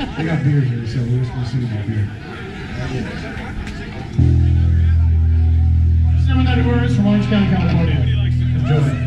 They got beer here, so we're just gonna see about beer. Seven Night from Orange County, California. Enjoy.